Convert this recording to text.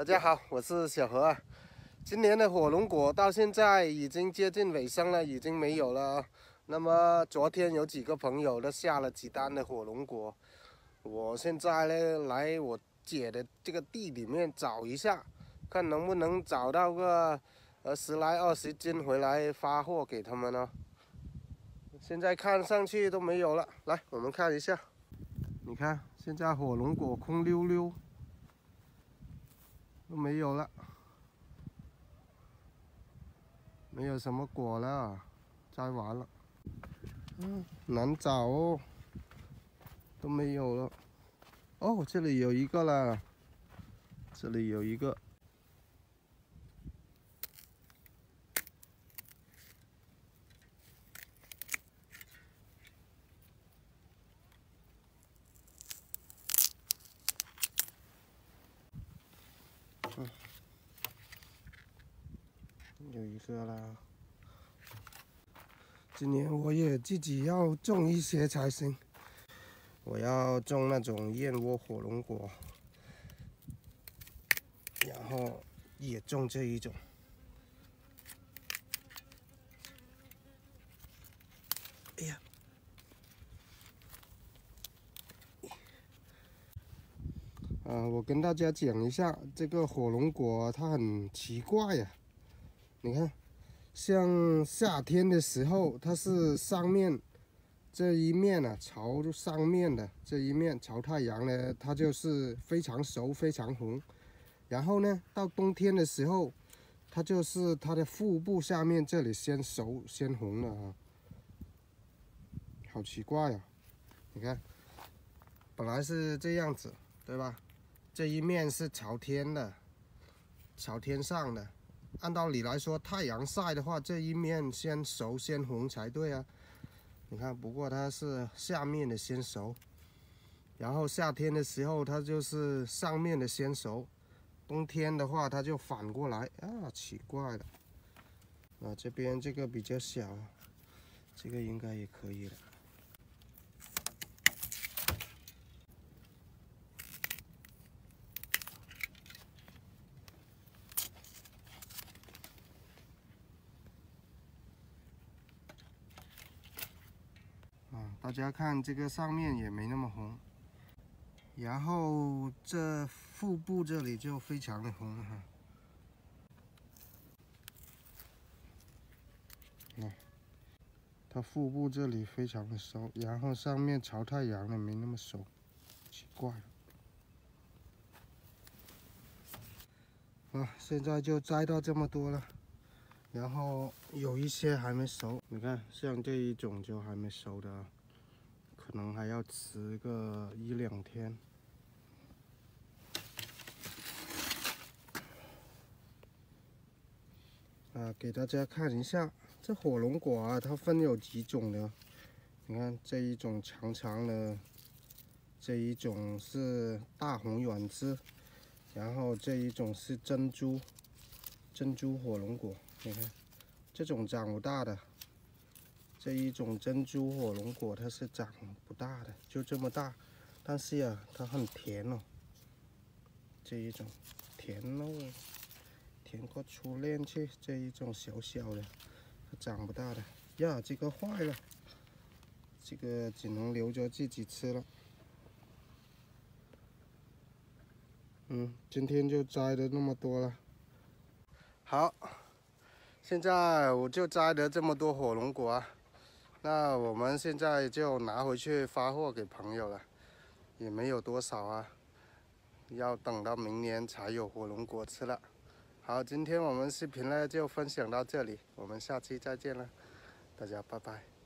大家好，我是小何啊。今年的火龙果到现在已经接近尾声了，已经没有了。那么昨天有几个朋友都下了几单的火龙果，我现在呢来我姐的这个地里面找一下，看能不能找到个呃十来二十斤回来发货给他们呢。现在看上去都没有了，来我们看一下，你看现在火龙果空溜溜。都没有了，没有什么果了，摘完了，嗯，难找哦，都没有了。哦，这里有一个了，这里有一个。有一个啦，今年我也自己要种一些才行。我要种那种燕窝火龙果，然后也种这一种。哎呀！啊，我跟大家讲一下，这个火龙果它很奇怪呀。你看，像夏天的时候，它是上面这一面啊朝上面的这一面朝太阳呢，它就是非常熟、非常红。然后呢，到冬天的时候，它就是它的腹部下面这里先熟、先红了啊，好奇怪呀！你看，本来是这样子，对吧？这一面是朝天的，朝天上的。按道理来说，太阳晒的话，这一面先熟先红才对啊。你看，不过它是下面的先熟，然后夏天的时候它就是上面的先熟，冬天的话它就反过来啊，奇怪了。啊，这边这个比较小，这个应该也可以了。大家看，这个上面也没那么红，然后这腹部这里就非常的红了哈。来，它腹部这里非常的熟，然后上面朝太阳的没那么熟，奇怪了。啊，现在就摘到这么多了，然后有一些还没熟，你看，像这一种就还没熟的啊。可能还要迟个一两天。啊，给大家看一下，这火龙果啊，它分有几种的。你看这一种长长的，这一种是大红软枝，然后这一种是珍珠，珍珠火龙果。你看，这种长不大的。这一种珍珠火龙果，它是长不大的，就这么大，但是呀，它很甜哦。这一种甜哦，甜过初恋去。这一种小小的，它长不大的。呀，这个坏了，这个只能留着自己吃了。嗯，今天就摘的那么多了。好，现在我就摘了这么多火龙果啊。那我们现在就拿回去发货给朋友了，也没有多少啊，要等到明年才有火龙果吃了。好，今天我们视频呢就分享到这里，我们下期再见了，大家拜拜。